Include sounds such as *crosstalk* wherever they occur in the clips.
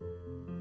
うん。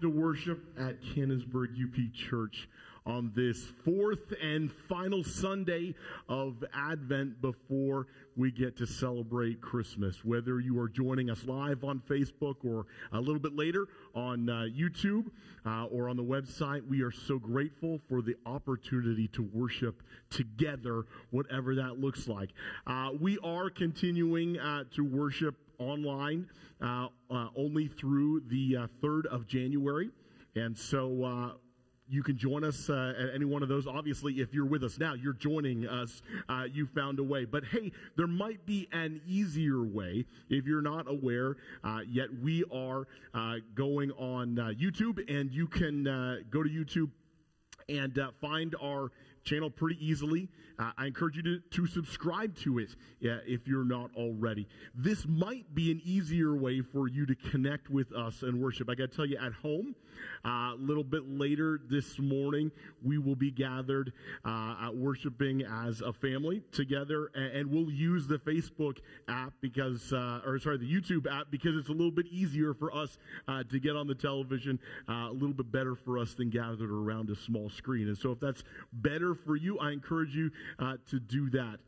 To worship at Canonsburg UP Church on this fourth and final Sunday of Advent before we get to celebrate Christmas. Whether you are joining us live on Facebook or a little bit later on uh, YouTube uh, or on the website, we are so grateful for the opportunity to worship together, whatever that looks like. Uh, we are continuing uh, to worship online uh, uh, only through the uh, 3rd of January. And so uh, you can join us uh, at any one of those. Obviously, if you're with us now, you're joining us. Uh, you found a way. But hey, there might be an easier way if you're not aware uh, yet. We are uh, going on uh, YouTube, and you can uh, go to YouTube and find our channel pretty easily. Uh, I encourage you to, to subscribe to it uh, if you're not already. This might be an easier way for you to connect with us and worship. I got to tell you, at home, uh, a little bit later this morning, we will be gathered uh, worshiping as a family together, and, and, we'll use the Facebook app because, uh, or sorry, the YouTube app because it's a little bit easier for us to get on the television, a little bit better for us than gathered around a small screen. And so, if that's better for you, I encourage you uh, to do that.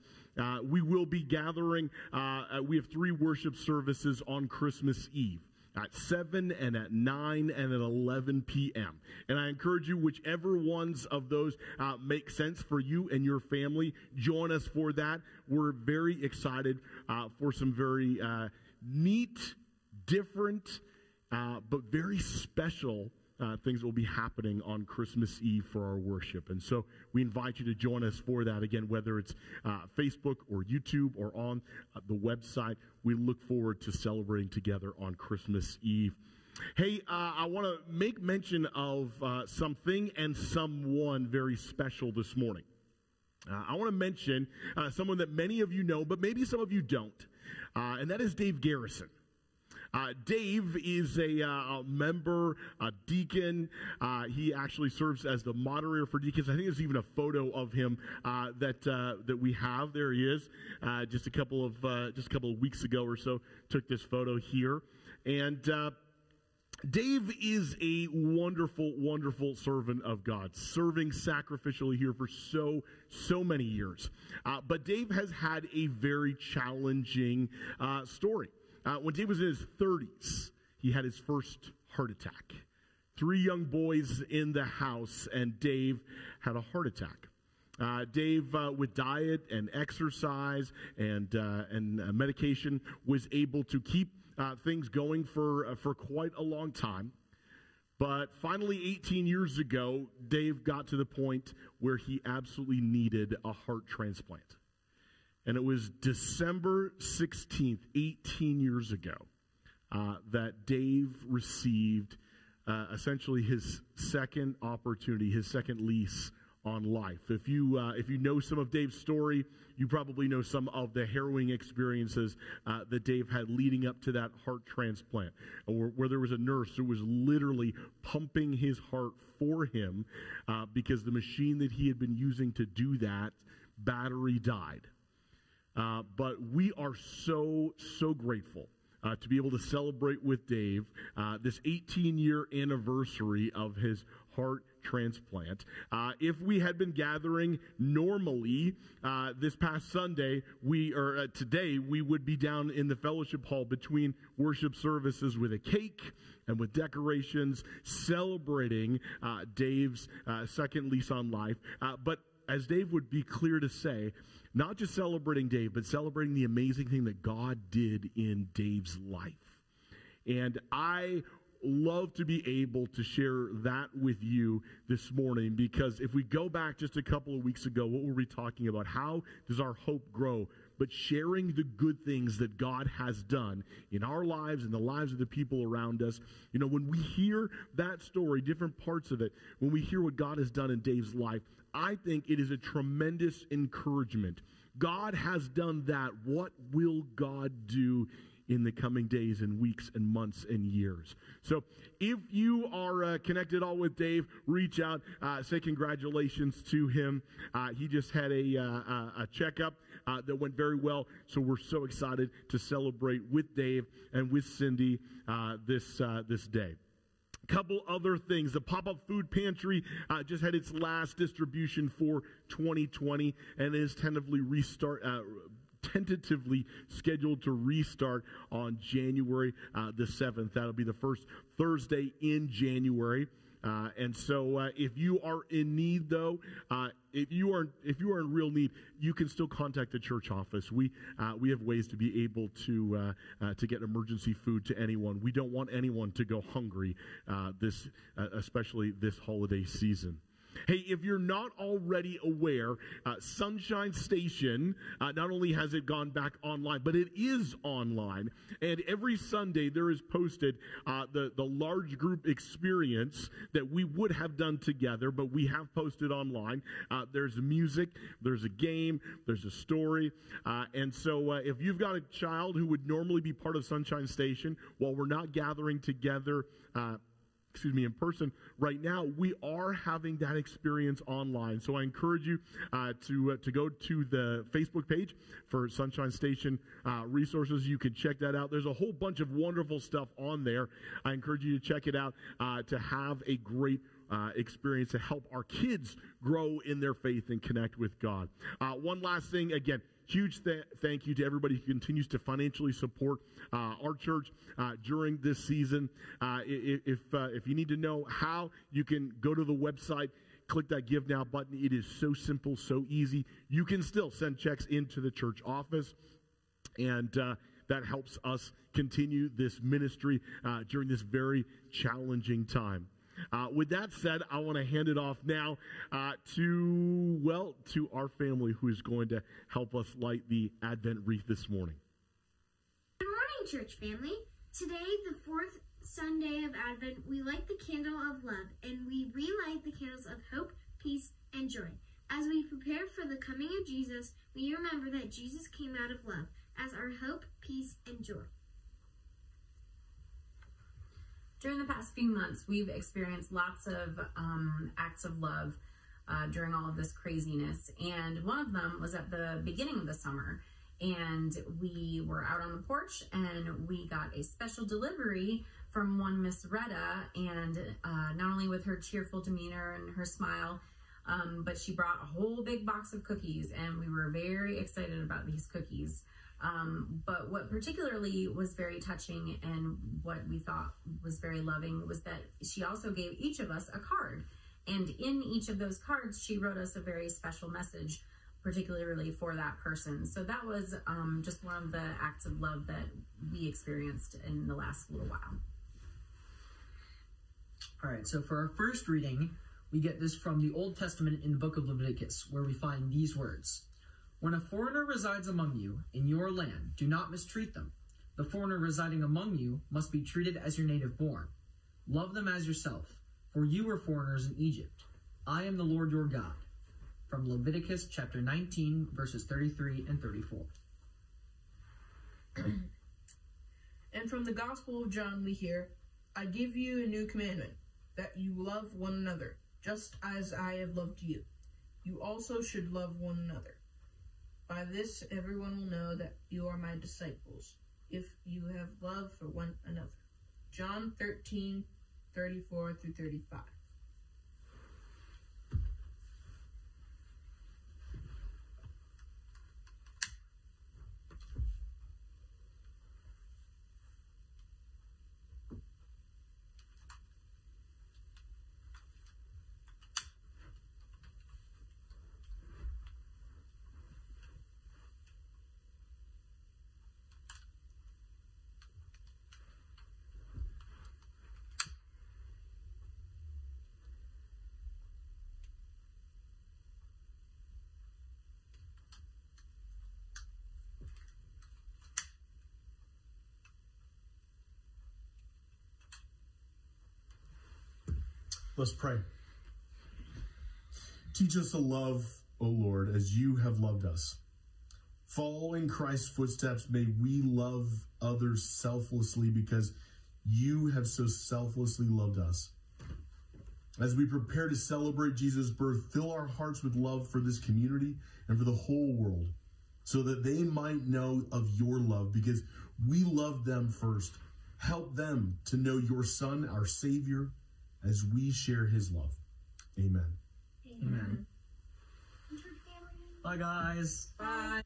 Uh, we will be gathering, uh, we have three worship services on Christmas Eve at 7 and at 9 and at 11 p.m. And I encourage you, whichever ones of those uh, make sense for you and your family, join us for that. We're very excited uh, for some very uh, neat, different, uh, but very special uh, things will be happening on Christmas Eve for our worship. And so we invite you to join us for that. Again, whether it's uh, Facebook or YouTube or on uh, the website, we look forward to celebrating together on Christmas Eve. Hey, uh, I want to make mention of uh, something and someone very special this morning. Uh, I want to mention someone that many of you know, but maybe some of you don't, and that is Dave Garrison. Uh, Dave is a, uh, member, a deacon. Uh, he actually serves as the moderator for deacons. I think there's even a photo of him uh, that uh, that we have. There he is. Uh, just a couple of just a couple of weeks ago or so, took this photo here, and. Dave is a wonderful, wonderful servant of God, serving sacrificially here for so, so many years. Uh, but Dave has had a very challenging uh, story. Uh, when Dave was in his 30s, he had his first heart attack. Three young boys in the house, and Dave had a heart attack. Uh, Dave, uh, with diet and exercise and uh, and uh, medication, was able to keep uh, things going for for quite a long time. But finally, 18 years ago, Dave got to the point where he absolutely needed a heart transplant. And it was December 16th, 18 years ago, uh, that Dave received uh, essentially his second opportunity, his second lease on life. If you uh, if you know some of Dave's story, you probably know some of the harrowing experiences uh, that Dave had leading up to that heart transplant, where, where, there was a nurse who was literally pumping his heart for him uh, because the machine that he had been using to do that battery died. Uh, but we are so, so grateful uh, to be able to celebrate with Dave uh, this 18 year anniversary of his heart transplant. Uh, if we had been gathering normally uh, this past Sunday, we or uh, today we would be down in the fellowship hall between worship services with a cake and with decorations, celebrating uh, Dave's second lease on life. but as Dave would be clear to say, not just celebrating Dave, but celebrating the amazing thing that God did in Dave's life. And I love to be able to share that with you this morning because if we go back just a couple of weeks ago, what were we talking about? How does our hope grow? But sharing the good things that God has done in our lives and the lives of the people around us. You know, when we hear that story, different parts of it, when we hear what God has done in Dave's life, I think it is a tremendous encouragement. God has done that. What will God do in the coming days and weeks and months and years. So if you are uh, connected all with Dave, reach out, uh, say congratulations to him. Uh, he just had a, uh, a checkup uh, that went very well. So we're so excited to celebrate with Dave and with Cindy uh, this, this day a couple other things. The pop up food pantry uh, just had its last distribution for 2020 and is tentatively restart. Uh, tentatively scheduled to restart on January uh, the 7th. That'll be the first Thursday in January. Uh, and so, uh, if you are in need, though, uh, if you are if you are in real need, you can still contact the church office. We uh, we have ways to be able to uh, uh, to get emergency food to anyone. We don't want anyone to go hungry this, especially this holiday season. Hey, if you're not already aware, uh, Sunshine Station, uh, not only has it gone back online, but it is online. And every Sunday there is posted uh, the, the large group experience that we would have done together, but we have posted online. Uh, there's music, there's a game, there's a story. Uh, and so uh, if you've got a child who would normally be part of Sunshine Station, while we're not gathering together, excuse me, in person. Right now, we are having that experience online. So I encourage you uh, to uh, to go to the Facebook page for Sunshine Station uh, resources. You can check that out. There's a whole bunch of wonderful stuff on there. I encourage you to check it out uh, to have a great uh, experience to help our kids grow in their faith and connect with God. Uh, one last thing, again, huge th- thank you to everybody who continues to financially support uh, our church uh, during this season. Uh, if uh, if you need to know how, you can go to the website. Click that Give Now button. It is so simple, so easy. You can still send checks into the church office, and uh, that helps us continue this ministry during this very challenging time. Uh, with that said, I want to hand it off now uh, to, well, to our family who is going to help us light the Advent wreath this morning. Good morning, church family. Today, the fourth Sunday of Advent, we light the candle of love and we relight the candles of hope, peace, and joy. As we prepare for the coming of Jesus, we remember that Jesus came out of love as our hope, peace, and joy. During the past few months, we've experienced lots of um, acts of love uh, during all of this craziness. And one of them was at the beginning of the summer. And we were out on the porch and we got a special delivery from one Miss Retta. And uh, not only with her cheerful demeanor and her smile, um, but she brought a whole big box of cookies. And we were very excited about these cookies. Um, but what particularly was very touching and what we thought was very loving was that she also gave each of us a card. And in each of those cards, she wrote us a very special message, particularly for that person. So that was um, just one of the acts of love that we experienced in the last little while. All right, so for our first reading, we get this from the Old Testament in the book of Leviticus, where we find these words. When a foreigner resides among you in your land, do not mistreat them. The foreigner residing among you must be treated as your native born. Love them as yourself, for you were foreigners in Egypt. I am the Lord your God. From Leviticus chapter 19, verses 33 and 34. *clears throat* and from the Gospel of John, we hear, I give you a new commandment, that you love one another, just as I have loved you. You also should love one another. By this everyone will know that you are my disciples, if you have love for one another. John 13, 34 through 35. Let's pray. Teach us to love, O Lord, as you have loved us. Following Christ's footsteps, may we love others selflessly because you have so selflessly loved us. As we prepare to celebrate Jesus' birth, fill our hearts with love for this community and for the whole world so that they might know of your love because we love them first. Help them to know your Son, our Savior, as we share his love. Amen. Amen. Bye, guys. Bye.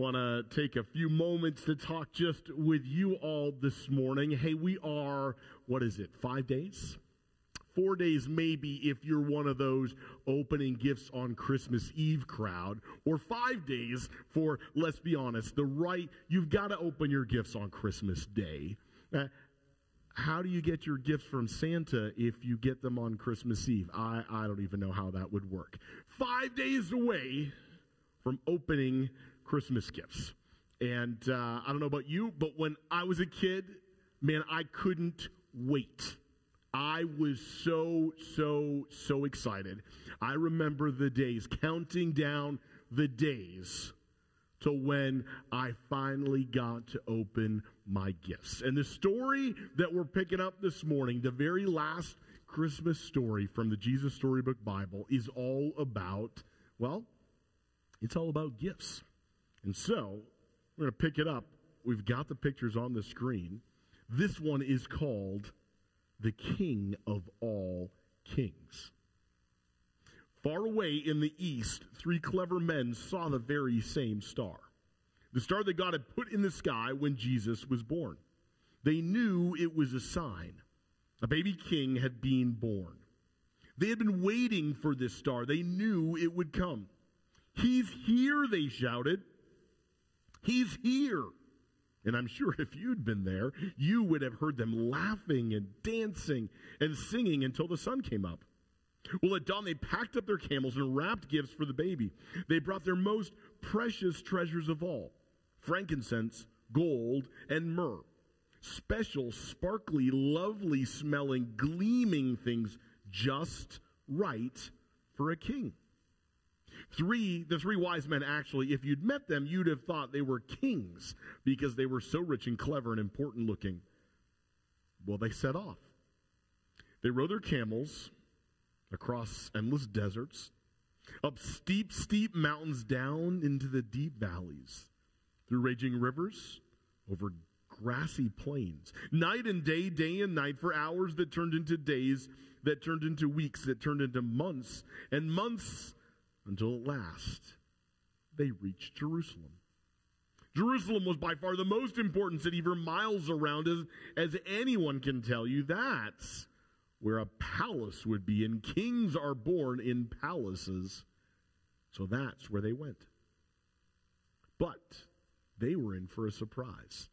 want to take a few moments to talk just with you all this morning. Hey, we are, what is it, five days? Four days, maybe, if you're one of those opening gifts on Christmas Eve crowd, or five days for, let's be honest, the right, you've got to open your gifts on Christmas Day. Uh, how do you get your gifts from Santa if you get them on Christmas Eve? I, I don't even know how that would work. Five days away from opening Christmas gifts. And uh, I don't know about you, but when I was a kid, man, I couldn't wait. I was so, so, so excited. I remember the days, counting down the days to when I finally got to open my gifts. And the story that we're picking up this morning, the very last Christmas story from the Jesus Storybook Bible, is all about, well, it's all about gifts. And so, we're going to pick it up. We've got the pictures on the screen. This one is called The King of All Kings. Far away in the east, three clever men saw the very same star. The star that God had put in the sky when Jesus was born. They knew it was a sign. A baby king had been born. They had been waiting for this star. They knew it would come. He's here, they shouted. He's here. And I'm sure if you'd been there, you would have heard them laughing and dancing and singing until the sun came up. Well, at dawn, they packed up their camels and wrapped gifts for the baby. They brought their most precious treasures of all frankincense, gold, and myrrh. Special, sparkly, lovely smelling, gleaming things just right for a king. Three, the three wise men actually, if you'd met them, you'd have thought they were kings because they were so rich and clever and important looking. Well, they set off. They rode their camels across endless deserts, up steep, steep mountains, down into the deep valleys, through raging rivers, over grassy plains, night and day, day and night, for hours that turned into days, that turned into weeks, that turned into months, and months until at last they reached Jerusalem. Jerusalem was by far the most important city for miles around, as, as anyone can tell you. That's where a palace would be, and kings are born in palaces. So that's where they went. But they were in for a surprise.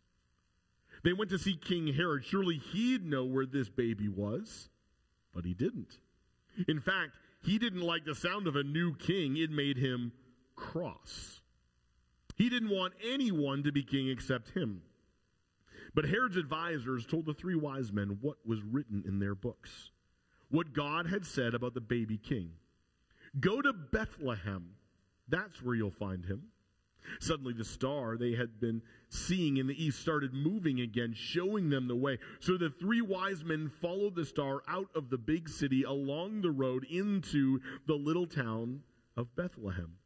They went to see King Herod. Surely he'd know where this baby was, but he didn't. In fact, he didn't like the sound of a new king. It made him cross. He didn't want anyone to be king except him. But Herod's advisors told the three wise men what was written in their books, what God had said about the baby king. Go to Bethlehem. That's where you'll find him. Suddenly, the star they had been seeing in the east started moving again, showing them the way. So the three wise men followed the star out of the big city along the road into the little town of Bethlehem.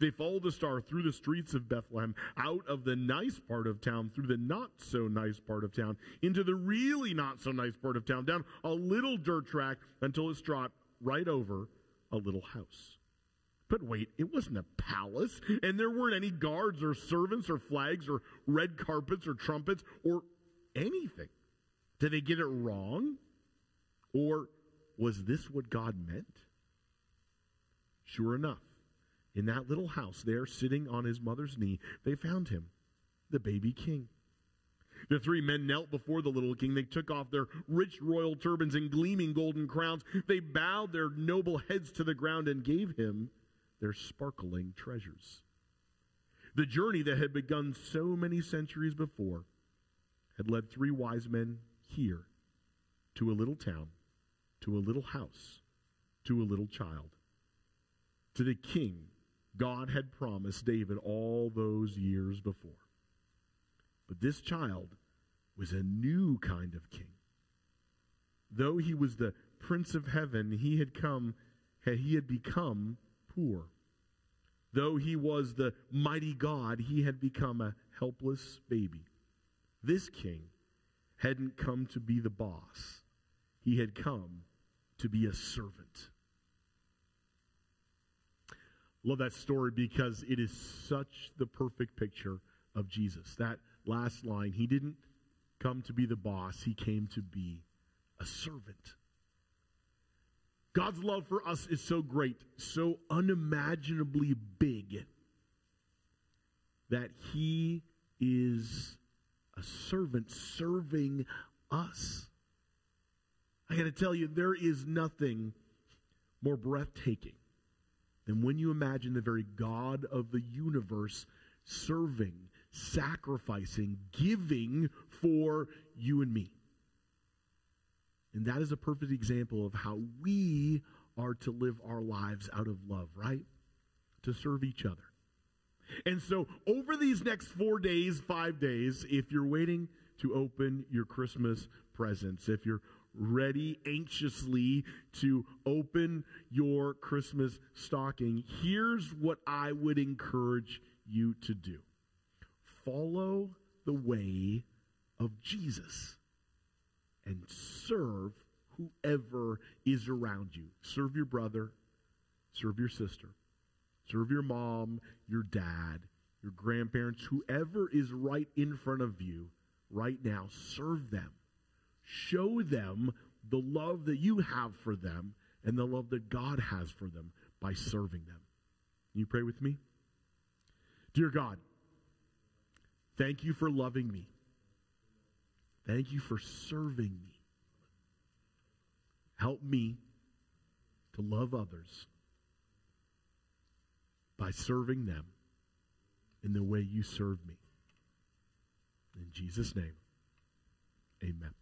They followed the star through the streets of Bethlehem, out of the nice part of town, through the not so nice part of town, into the really not so nice part of town, down a little dirt track until it stopped right over a little house. But wait, it wasn't a palace, and there weren't any guards or servants or flags or red carpets or trumpets or anything. Did they get it wrong? Or was this what God meant? Sure enough, in that little house there, sitting on his mother's knee, they found him, the baby king. The three men knelt before the little king. They took off their rich royal turbans and gleaming golden crowns. They bowed their noble heads to the ground and gave him their sparkling treasures. The journey that had begun so many centuries before had led three wise men here to a little town, to a little house, to a little child, to the king God had promised David all those years before. But this child was a new kind of king. Though he was the prince of heaven, he had come, he had become poor. Though he was the mighty God, he had become a helpless baby. This king hadn't come to be the boss, he had come to be a servant. Love that story because it is such the perfect picture of Jesus. That last line, he didn't come to be the boss, he came to be a servant. God's love for us is so great, so unimaginably big, that He is a servant serving us. I got to tell you, there is nothing more breathtaking than when you imagine the very God of the universe serving, sacrificing, giving for you and me. And that is a perfect example of how we are to live our lives out of love, right? To serve each other. And so, over these next four days, five days, if you're waiting to open your Christmas presents, if you're ready anxiously to open your Christmas stocking, here's what I would encourage you to do follow the way of Jesus and serve whoever is around you. Serve your brother, serve your sister, serve your mom, your dad, your grandparents, whoever is right in front of you right now. Serve them. Show them the love that you have for them and the love that God has for them by serving them. You pray with me? Dear God, thank you for loving me. Thank you for serving me. Help me to love others by serving them in the way you serve me. In Jesus' name, amen.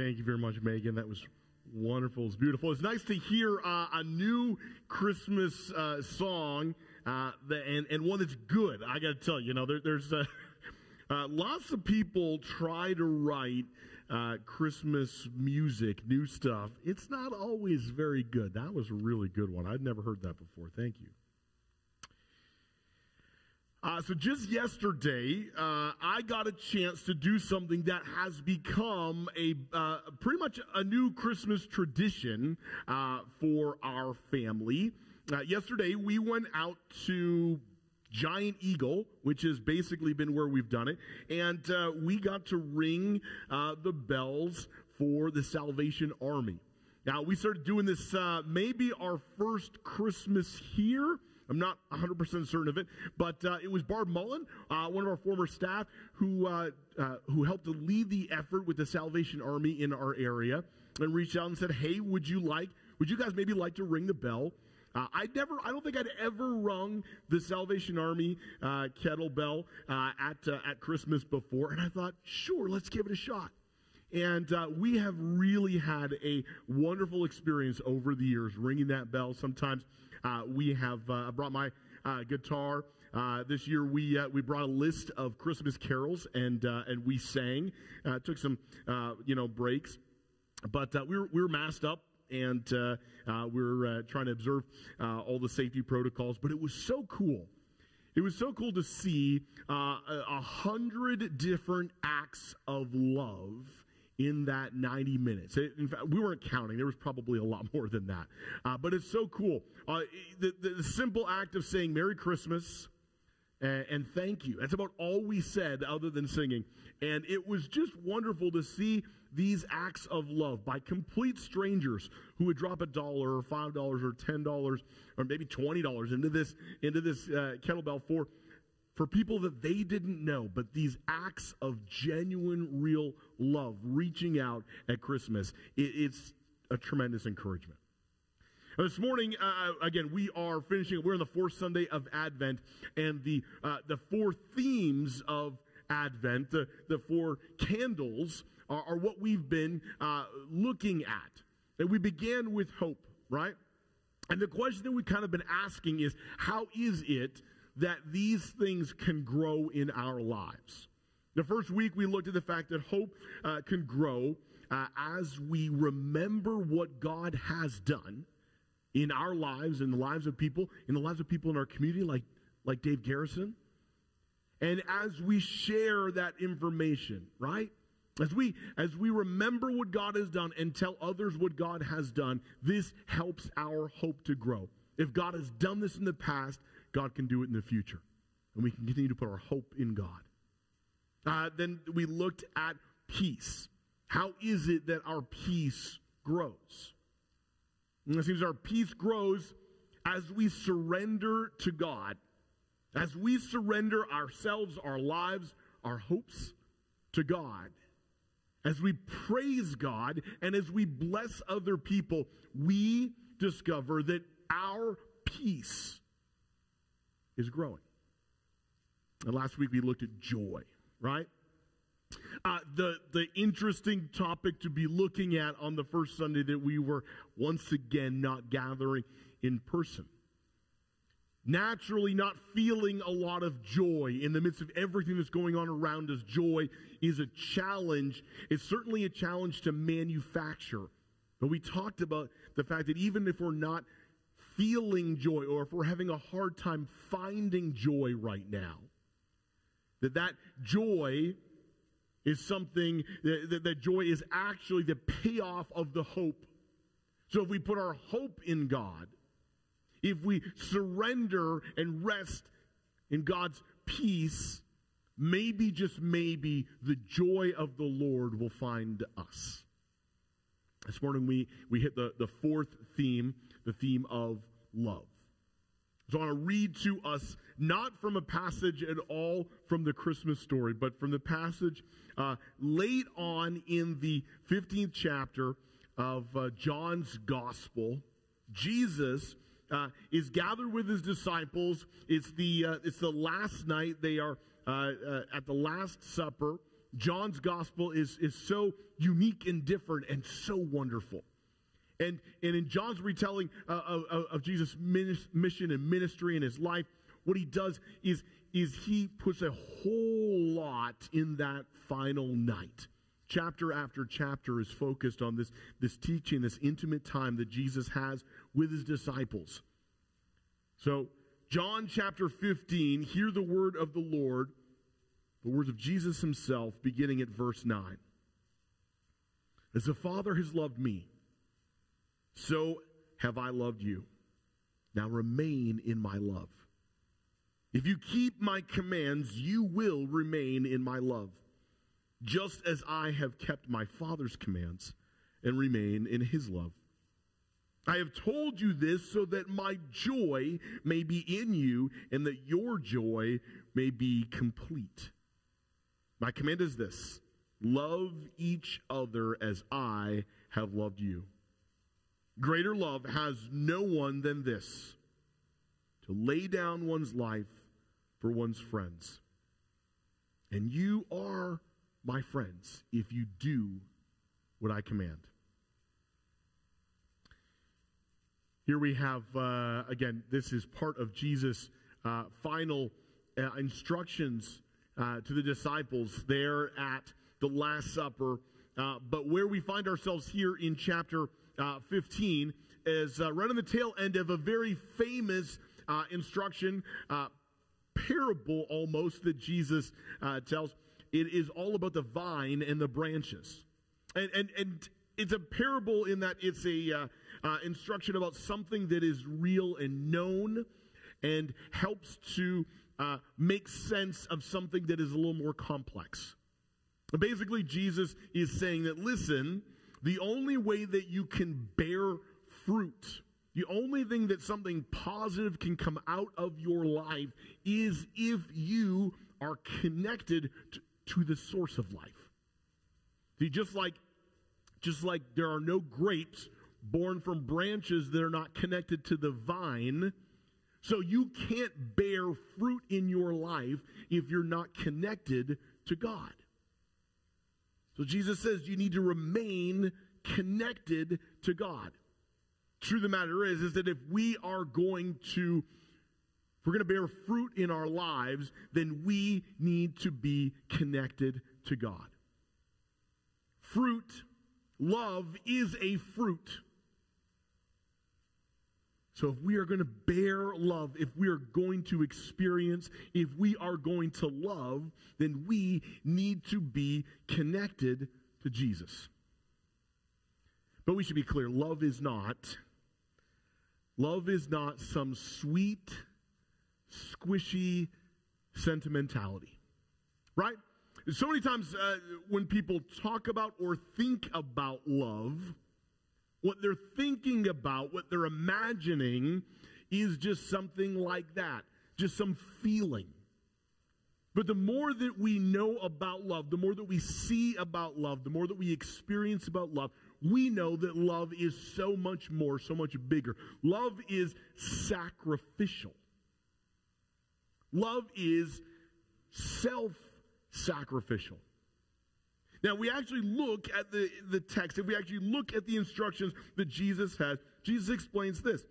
Thank you very much, Megan. That was wonderful. It's beautiful. It's nice to hear uh, a new Christmas uh, song uh, and, and one that's good. I got to tell you, you know, there, there's uh, *laughs* uh, lots of people try to write uh, Christmas music, new stuff. It's not always very good. That was a really good one. I'd never heard that before. Thank you. Uh, so just yesterday, uh, I got a chance to do something that has become a uh, pretty much a new Christmas tradition uh, for our family. Uh, yesterday, we went out to Giant Eagle, which has basically been where we've done it, and uh, we got to ring the bells for the Salvation Army. Now, we started doing this maybe our first Christmas here. I'm not 100% certain of it, but uh, it was Barb Mullen, uh, one of our former staff, who uh, uh, who helped to lead the effort with the Salvation Army in our area, and reached out and said, "Hey, would you like? Would you guys maybe like to ring the bell?" Uh, I never, I don't think I'd ever rung the Salvation Army uh, kettlebell uh, at uh, at Christmas before, and I thought, sure, let's give it a shot. And uh, we have really had a wonderful experience over the years ringing that bell. Sometimes uh, we have uh, brought my uh, guitar. Uh, this year we uh, we brought a list of Christmas carols and and we sang. Took some you know breaks, but we were we were masked up and we were trying to observe all the safety protocols. But it was so cool. It was so cool to see uh, a hundred different acts of love in that 90 minutes. In fact, we weren't counting. There was probably a lot *laughs* more than that. Uh, but it's so cool. Uh, the, the, simple act of saying Merry Christmas and, and thank you. That's about all we said other than singing. And it was just wonderful to see these acts of love by complete strangers who would drop a dollar or five dollars or ten dollars or maybe twenty dollars into this into this uh, kettlebell for for people that they didn't know, but these acts of genuine, real love reaching out at Christmas, it, it's a tremendous encouragement. Now, This morning, uh, again, we are finishing. We're in the fourth Sunday of Advent, and the uh, the four themes of Advent, the the four candles, are, are what we've been uh, looking at. And we began with hope, right? And the question that we've kind of been asking is, how is it that these things can grow in our lives? The first week we looked at the fact that hope uh, can grow uh, as we remember what God has done in our lives, in the lives of people, in the lives of people in our community, like, like Dave Garrison. And as we share that information, right? As we as we remember what God has done and tell others what God has done, this helps our hope to grow. If God has done this in the past, God can do it in the future. And we can continue to put our hope in God. Uh, then we looked at peace. How is it that our peace grows? And it seems our peace grows as we surrender to God, as we surrender ourselves, our lives, our hopes to God, as we praise God, and as we bless other people, we discover that our peace is growing. And last week we looked at joy, right? Uh, the the interesting topic to be looking at on the first Sunday that we were once again not gathering in person. Naturally, not feeling a lot of joy in the midst of everything that's going on around us. Joy is a challenge. It's certainly a challenge to manufacture. But we talked about the fact that even if we're not feeling joy or if we're having a hard time finding joy right now, that that joy is something that, that, that joy is actually the payoff of the hope. So if we put our hope in God, if we surrender and rest in God's peace, maybe, just maybe, the joy of the Lord will find us. This morning we, we hit the, the fourth theme, the theme of love. So I want to read to us not from a passage at all from the Christmas story, but from the passage uh, late on in the 15th chapter of uh, John's Gospel. Jesus uh, is gathered with his disciples. It's the uh, it's the last night. They are uh, uh, at the Last Supper. John's gospel is, is so unique and different and so wonderful. And, and in John's retelling uh, of, of- Jesus' mission and ministry and his life, what he does is, is he puts a whole lot in that final night. Chapter after chapter is focused on this, this teaching, this intimate time that Jesus has with his disciples. So, John chapter 15, hear the word of the Lord, the words of Jesus himself, beginning at verse 9. As the Father has loved me, so have I loved you. Now remain in my love. If you keep my commands, you will remain in my love, just as I have kept my Father's commands and remain in his love. I have told you this so that my joy may be in you and that your joy may be complete. My command is this love each other as I have loved you. Greater love has no one than this to lay down one's life for one's friends. And you are my friends if you do what I command. Here we have, uh, again, this is part of Jesus' uh, final uh, instructions uh, to the disciples there at the Last Supper. Uh, but where we find ourselves here in chapter uh, 15 is uh, right on the tail end of a very famous uh, instruction, uh, parable almost that Jesus uh, tells. It is all about the vine and the branches. And, and, and it's a parable in that it's a uh, instruction about something that is real and known and helps to make sense of something that is a little more complex. Basically, Jesus is saying that, listen, the only way that you can bear fruit, the only thing that something positive can come out of your life is if you are connected to, to the source of life. See, just like just like there are no grapes born from branches that are not connected to the vine, so you can't bear fruit in your life if you're not connected to God. So Jesus says you need to remain connected to God. Truth of the matter is, is that if we are going to if we're going to bear fruit in our lives, then we need to be connected to God. Fruit, love is a fruit. So if we are going to bear love, if we are going to experience, if we are going to love, then we need to be connected to Jesus. But we should be clear, love is not love is not some sweet squishy sentimentality. Right? So many times uh, when people talk about or think about love, what they're thinking about, what they're imagining, is just something like that, just some feeling. But the more that we know about love, the more that we see about love, the more that we experience about love, we know that love is so much more, so much bigger. Love is sacrificial. Love is self sacrificial. Now, we actually look at the, the text, if we actually look at the instructions that Jesus has, Jesus explains this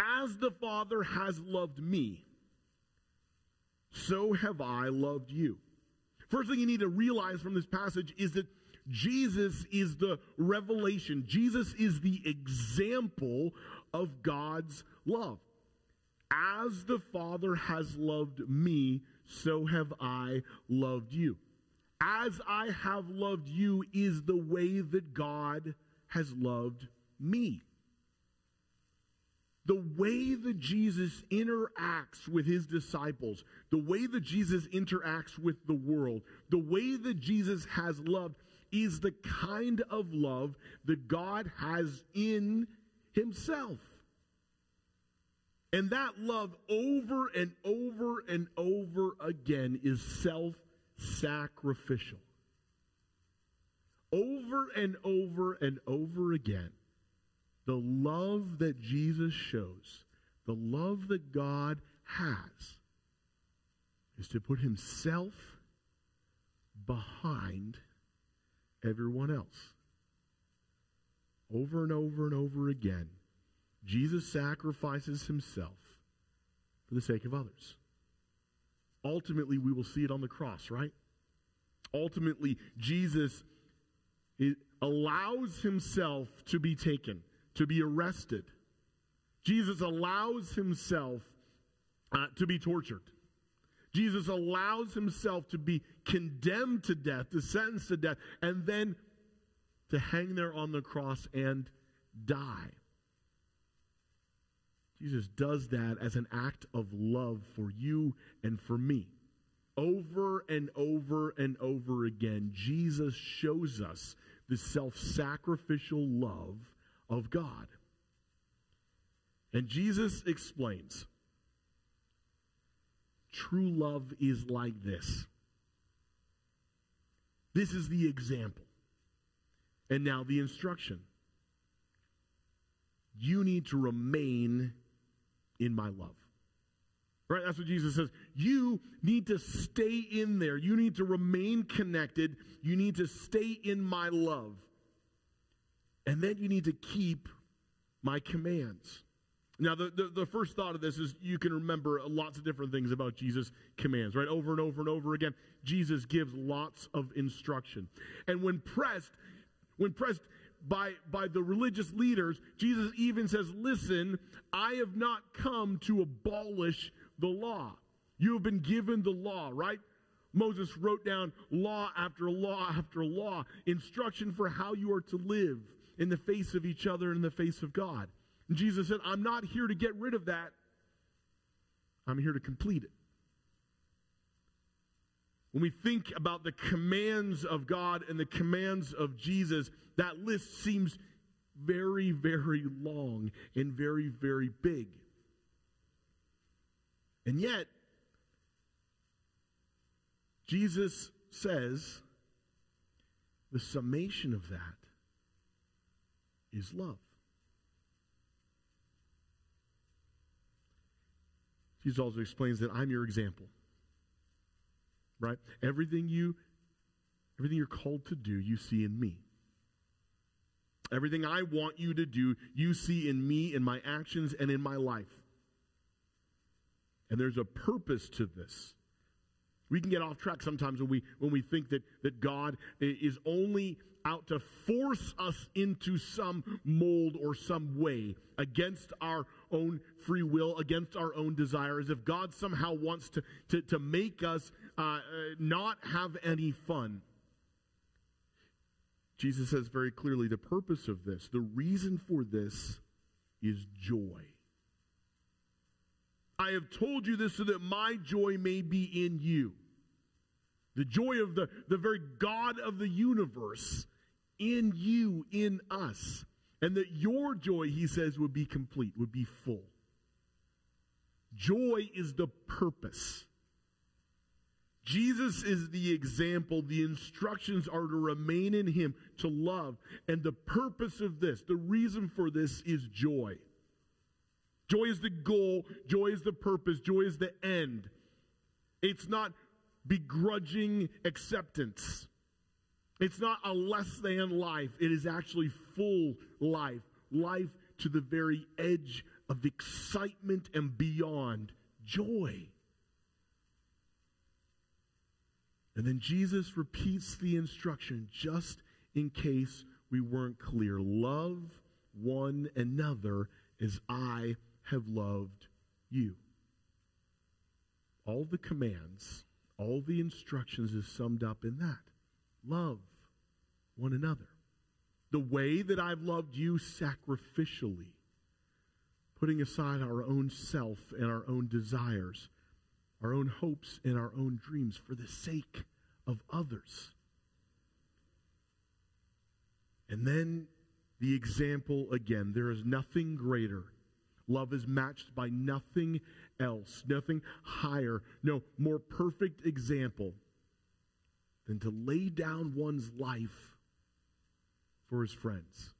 As the Father has loved me, so have I loved you. First thing you need to realize from this passage is that Jesus is the revelation, Jesus is the example of God's love. As the Father has loved me, so have I loved you. As I have loved you is the way that God has loved me. The way that Jesus interacts with his disciples, the way that Jesus interacts with the world, the way that Jesus has loved is the kind of love that God has in himself. And that love over and over and over again is self sacrificial. Over and over and over again, the love that Jesus shows, the love that God has, is to put himself behind everyone else. Over and over and over again, Jesus sacrifices himself for the sake of others. Ultimately, we will see it on the cross, right? Ultimately, Jesus allows himself to be taken, to be arrested. Jesus allows himself uh, to be tortured. Jesus allows himself to be condemned to death, to sentence to death, and then to hang there on the cross and die. Jesus does that as an act of love for you and for me. Over and over and over again, Jesus shows us the self sacrificial love of God. And Jesus explains true love is like this. This is the example. And now the instruction. You need to remain in my love. Right? That's what Jesus says. You need to stay in there. You need to remain connected. You need to stay in my love. And then you need to keep my commands. Now, the, the, the, first thought of this is you can remember lots of different things about Jesus' commands, right? Over and over and over again, Jesus gives lots of instruction. And when pressed, when pressed by, by the religious leaders, Jesus even says, Listen, I have not come to abolish the law. You have been given the law, right? Moses wrote down law after law after law, instruction for how you are to live in the face of each other in the face of God. And Jesus said, I'm not here to get rid of that. I'm here to complete it. When we think about the commands of God and the commands of Jesus, that list seems very, very long and very, very big. And yet, Jesus says the summation of that is love. Jesus also explains that I'm your example. Right? Everything you everything you're called to do, you see in me. Everything I want you to do, you see in me, in my actions, and in my life. And there's a purpose to this. We can get off track sometimes when we when we think that, that God is only out to force us into some mold or some way against our own free will, against our own desire, as if God somehow wants to, to, to make us uh, uh, not have any fun. Jesus says very clearly the purpose of this, the reason for this is joy. I have told you this so that my joy may be in you. The joy of the, the very God of the universe in you, in us. And that your joy, he says, would be complete, would be full. Joy is the purpose. Jesus is the example. The instructions are to remain in him, to love. And the purpose of this, the reason for this is joy. Joy is the goal, joy is the purpose, joy is the end. It's not begrudging acceptance. It's not a less than life. It is actually full life. Life to the very edge of excitement and beyond. Joy. And then Jesus repeats the instruction just in case we weren't clear. Love one another as I have loved you. All the commands, all the instructions is summed up in that. Love one another. The way that I've loved you sacrificially, putting aside our own self and our own desires, our own hopes and our own dreams for the sake of others. And then the example again there is nothing greater. Love is matched by nothing else, nothing higher, no more perfect example than to lay down one's life for his friends.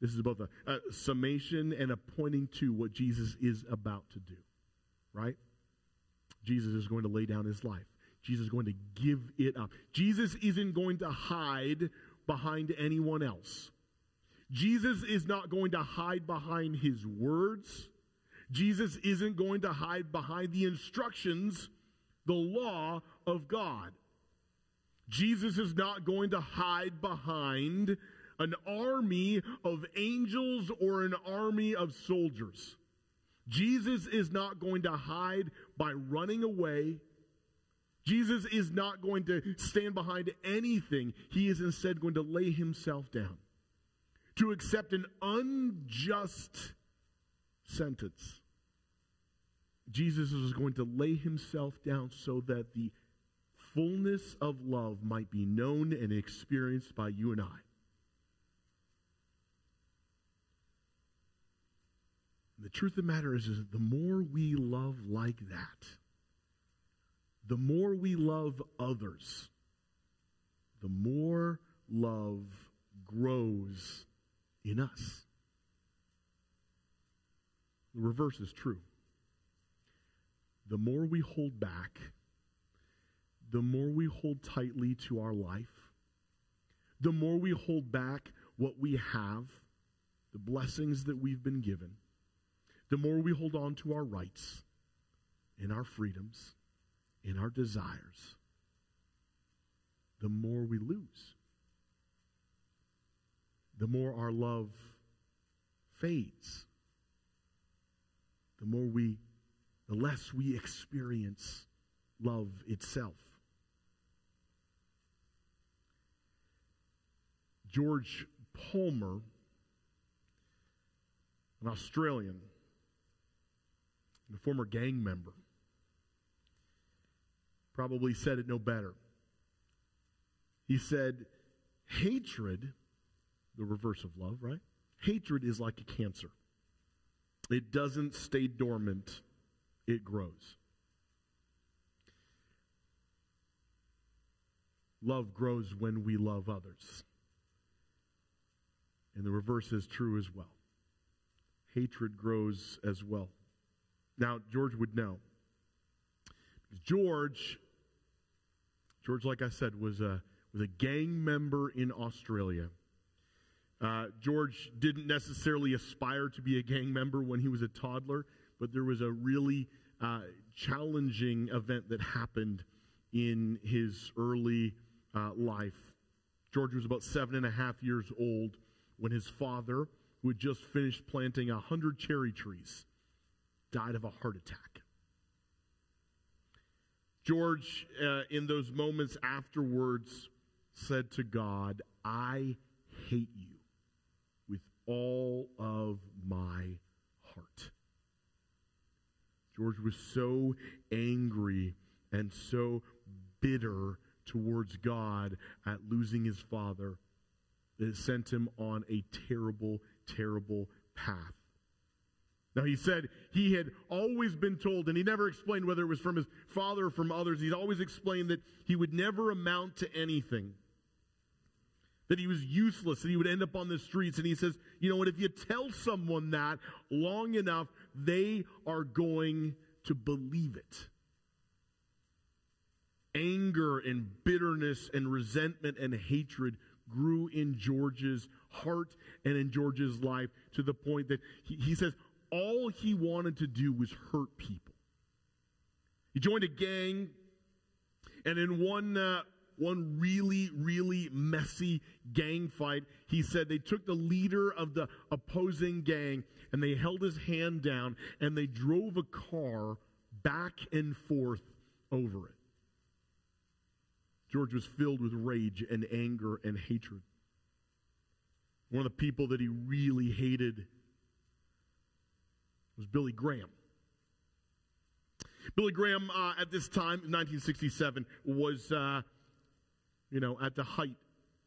This is both a, a summation and a pointing to what Jesus is about to do, right? Jesus is going to lay down his life. Jesus is going to give it up. Jesus isn't going to hide behind anyone else. Jesus is not going to hide behind his words. Jesus isn't going to hide behind the instructions, the law of God. Jesus is not going to hide behind an army of angels or an army of soldiers. Jesus is not going to hide by running away. Jesus is not going to stand behind anything. He is instead going to lay himself down to accept an unjust sentence. Jesus is going to lay himself down so that the fullness of love might be known and experienced by you and I. The truth of the matter is, is the more we love like that, the more we love others, the more love grows in us. The reverse is true. The more we hold back, the more we hold tightly to our life, the more we hold back what we have, the blessings that we've been given, the more we hold on to our rights and our freedoms and our desires, the more we lose. The more our love fades. The more we, the less we experience love itself. George Palmer, an Australian, a former gang member, probably said it no better. He said, Hatred, the reverse of love, right? Hatred is like a cancer. It doesn't stay dormant, it grows. Love grows when we love others. And the reverse is true as well. Hatred grows as well. Now, George would know. George, George, like I said, was a, was a gang member in Australia. Uh, George didn't necessarily aspire to be a gang member when he was a toddler, but there was a really uh, challenging event that happened in his early uh, life. George was about seven and a half years old when his father, who had just finished planting a hundred cherry trees, died of a heart attack. George, uh, in those moments afterwards, said to God, I hate you with all of my heart. George was so angry and so bitter towards God at losing his father that it sent him on a terrible, terrible path. Now, he said he had always been told, and he never explained whether it was from his father or from others, he'd always explained that he would never amount to anything. That he was useless, that he would end up on the streets. And he says, you know what, if you tell someone that long enough, they are going to believe it. Anger and bitterness and resentment and hatred grew in George's heart and in George's life to the point that he, he says all he wanted to do was hurt people. He joined a gang, and in one uh, one really really messy gang fight, he said they took the leader of the opposing gang and they held his hand down and they drove a car back and forth over it. George was filled with rage and anger and hatred. One of the people that he really hated was Billy Graham. Billy Graham, uh, at this time, 1967, was, uh, you know, at the height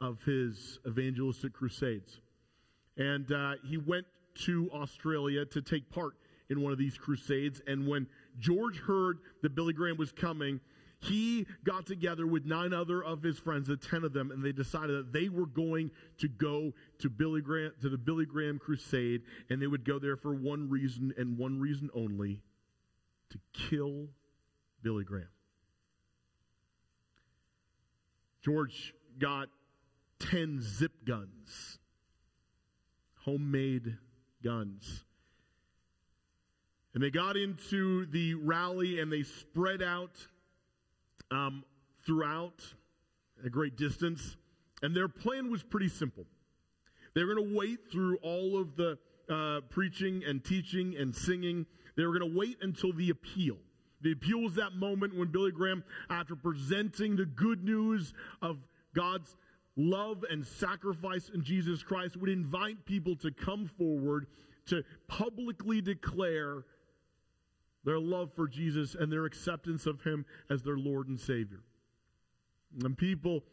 of his evangelistic crusades. And uh, he went to Australia to take part in one of these crusades. And when George heard that Billy Graham was coming, he got together with nine other of his friends, the ten of them, and they decided that they were going to go to Billy Graham to the Billy Graham crusade, and they would go there for one reason and one reason only: to kill Billy Graham. George got 10 zip guns, homemade guns. And they got into the rally and they spread out um, throughout a great distance. And their plan was pretty simple. They were going to wait through all of the uh, preaching and teaching and singing. They were going to wait until the appeal. The appeal was that moment when Billy Graham, after presenting the good news of God's love and sacrifice in Jesus Christ, would invite people to come forward to publicly declare their love for Jesus and their acceptance of Him as their Lord and Savior. And people,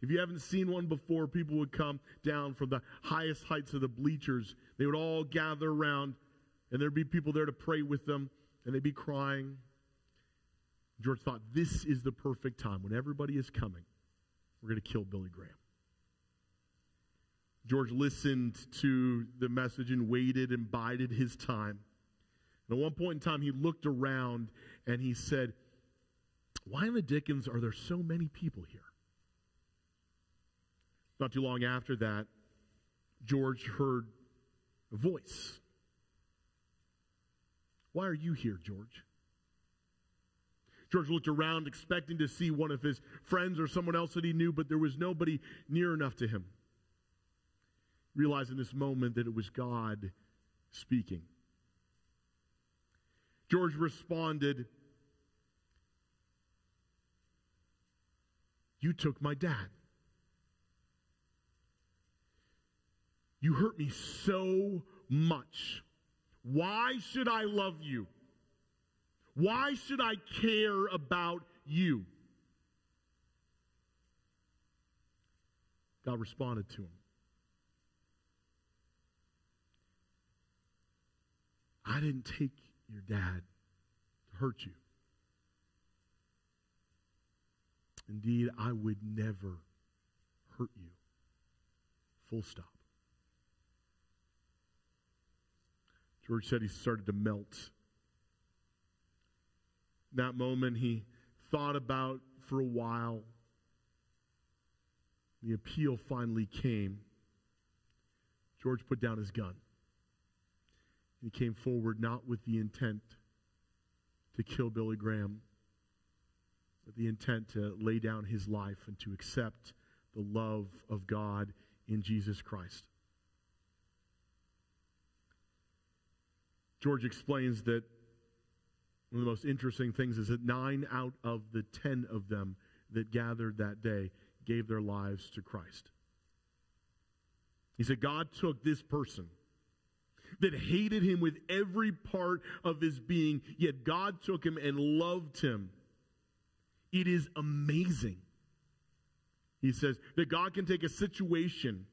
if you haven't seen one before, people would come down from the highest heights of the bleachers. They would all gather around, and there'd be people there to pray with them, and they'd be crying. George thought, this is the perfect time. When everybody is coming, we're going to kill Billy Graham. George listened to the message and waited and bided his time. And at one point in time, he looked around and he said, Why in the dickens are there so many people here? Not too long after that, George heard a voice. Why are you here, George? George looked around expecting to see one of his friends or someone else that he knew, but there was nobody near enough to him. Realized in this moment that it was God speaking. George responded, You took my dad. You hurt me so much. Why should I love you? Why should I care about you? God responded to him. I didn't take your dad to hurt you. Indeed, I would never hurt you. Full stop. George said he started to melt. In that moment, he thought about for a while. The appeal finally came. George put down his gun. He came forward not with the intent to kill Billy Graham, but the intent to lay down his life and to accept the love of God in Jesus Christ. George explains that one of the most interesting things is that nine out of the ten of them that gathered that day gave their lives to Christ. He said, God took this person that hated him with every part of his being, yet God took him and loved him. It is amazing. He says that God can take a situation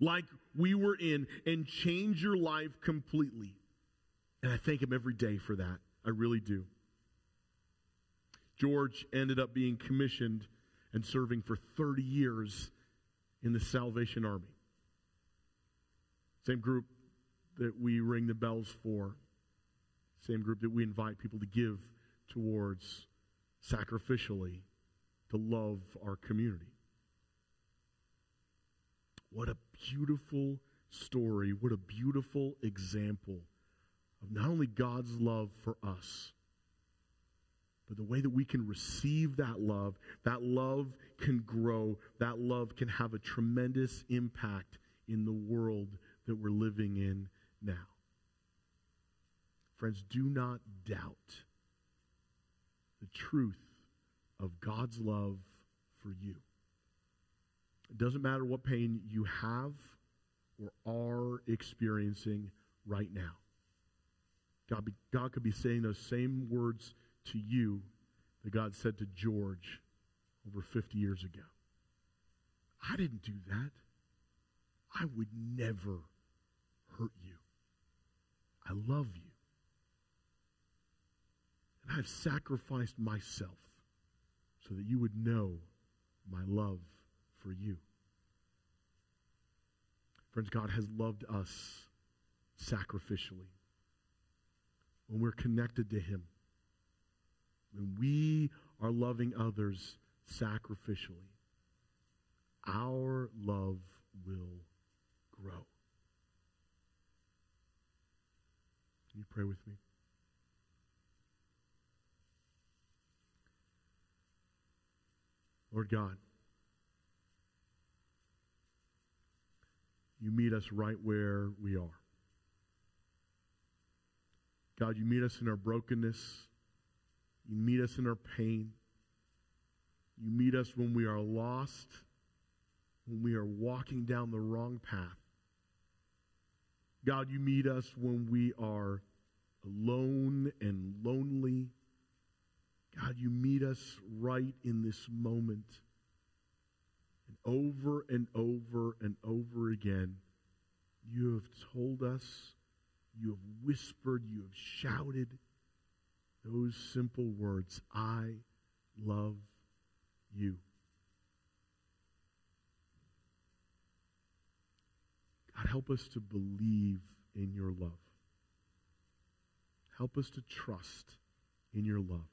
like we were in and change your life completely. And I thank him every day for that. I really do. George ended up being commissioned and serving for 30 years in the Salvation Army. Same group that we ring the bells for. Same group that we invite people to give towards sacrificially to love our community. What a beautiful story. What a beautiful example of not only God's love for us, but the way that we can receive that love. That love can grow. That love can have a tremendous impact in the world that we're living in now. Friends, do not doubt the truth of God's love for you. It doesn't matter what pain you have or are experiencing right now. God, be, God could be saying those same words to you that God said to George over 50 years ago. I didn't do that. I would never hurt you. I love you. And I've sacrificed myself so that you would know my love for you. Friends, God has loved us sacrificially. When we're connected to Him, when we are loving others sacrificially, our love will grow. Can you pray with me? Lord God, you meet us right where we are. God, you meet us in our brokenness. You meet us in our pain. You meet us when we are lost, when we are walking down the wrong path. God, you meet us when we are alone and lonely. God, you meet us right in this moment. And over and over and over again, you have told us, you have whispered, you have shouted those simple words I love you. God, help us to believe in your love. Help us to trust in your love.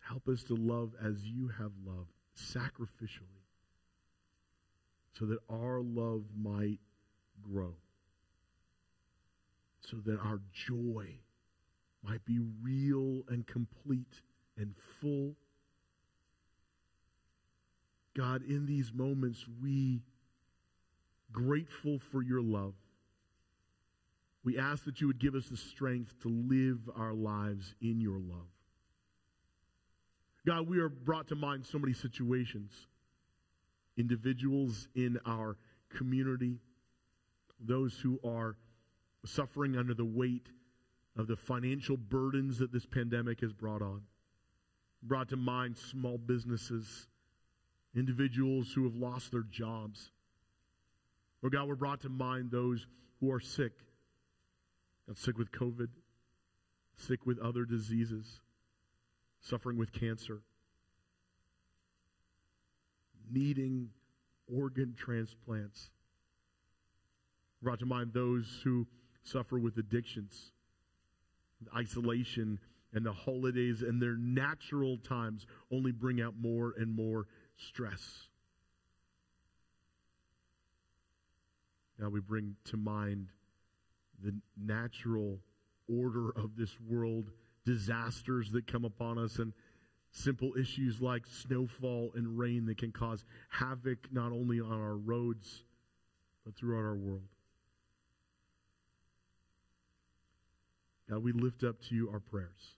Help us to love as you have loved, sacrificially, so that our love might grow, so that our joy might be real and complete and full. God, in these moments, we grateful for your love. We ask that you would give us the strength to live our lives in your love. God, we are brought to mind so many situations, individuals in our community, those who are suffering under the weight of the financial burdens that this pandemic has brought on. Brought to mind small businesses, individuals who have lost their jobs. Lord God, we're brought to mind those who are sick. Got sick with COVID, sick with other diseases, suffering with cancer, needing organ transplants. Brought to mind those who suffer with addictions, isolation, and the holidays and their natural times only bring out more and more stress. Now we bring to mind the natural order of this world, disasters that come upon us, and simple issues like snowfall and rain that can cause havoc not only on our roads, but throughout our world. God, we lift up to you our prayers.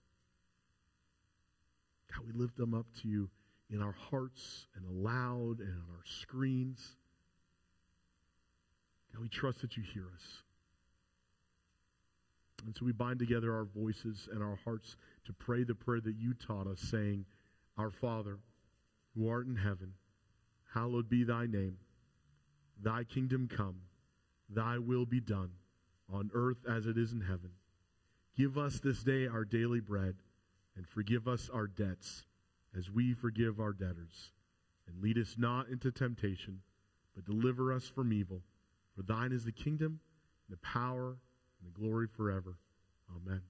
God, we lift them up to you in our hearts and aloud and on our screens. God, we trust that you hear us. And so we bind together our voices and our hearts to pray the prayer that you taught us, saying, Our Father, who art in heaven, hallowed be thy name. Thy kingdom come, thy will be done, on earth as it is in heaven. Give us this day our daily bread, and forgive us our debts, as we forgive our debtors. And lead us not into temptation, but deliver us from evil. For thine is the kingdom, the power, and the glory forever. Amen.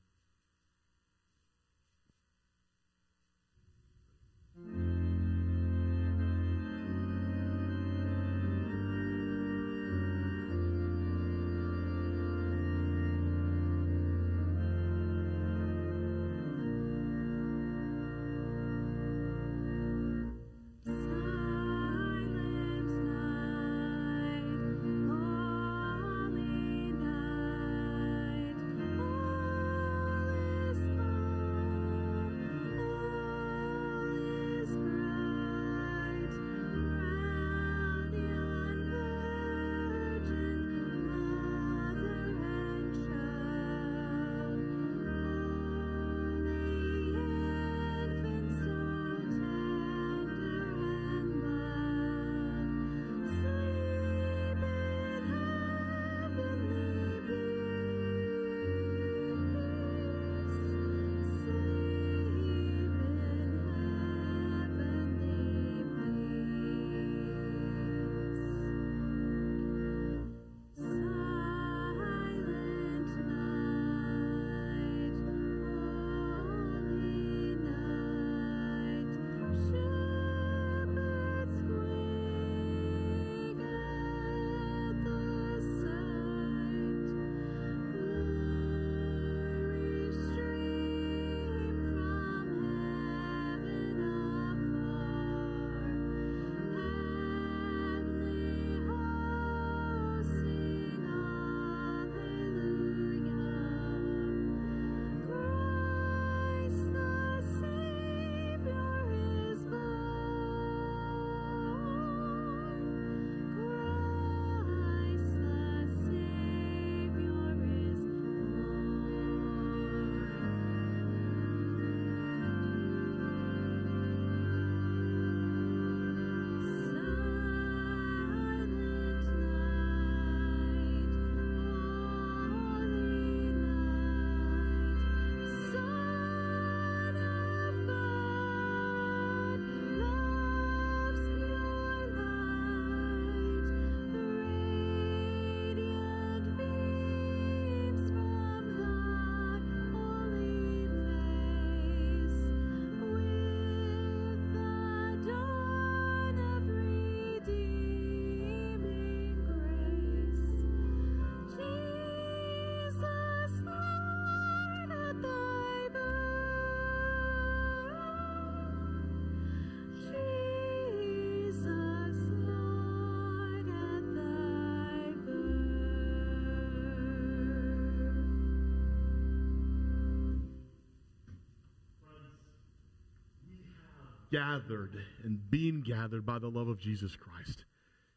Gathered and being gathered by the love of Jesus Christ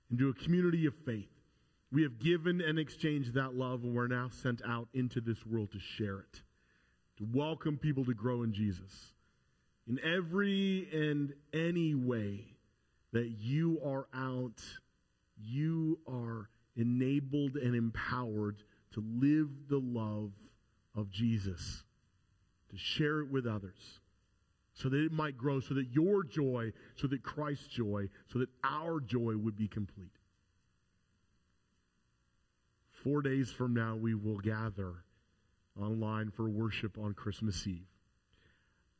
into a community of faith. We have given and exchanged that love, and we're now sent out into this world to share it, to welcome people to grow in Jesus. In every and any way that you are out, you are enabled and empowered to live the love of Jesus, to share it with others so that it might grow, so that your joy, so that Christ's joy, so that our joy would be complete. Four days from now, we will gather online for worship on Christmas Eve.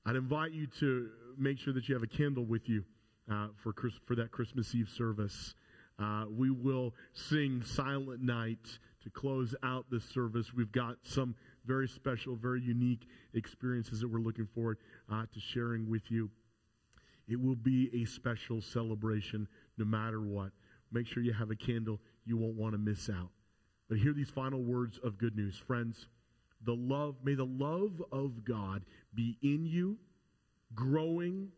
I'd invite you to make sure that you have a candle with you uh, for, Chris, for that Christmas Eve service. Uh, we will sing Silent Night to close out this service. We've got some very special, very unique experiences that we're looking forward uh, to sharing with you. It will be a special celebration no matter what. Make sure you have a candle. You won't want to miss out. But hear these final words of good news. Friends, the love, may the love of God be in you, growing.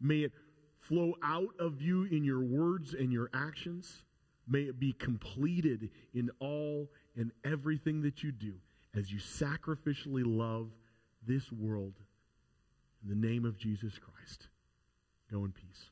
May it flow out of you in your words and your actions. May it be completed in all and everything that you do as you sacrificially love this world in the name of Jesus Christ. Go in peace.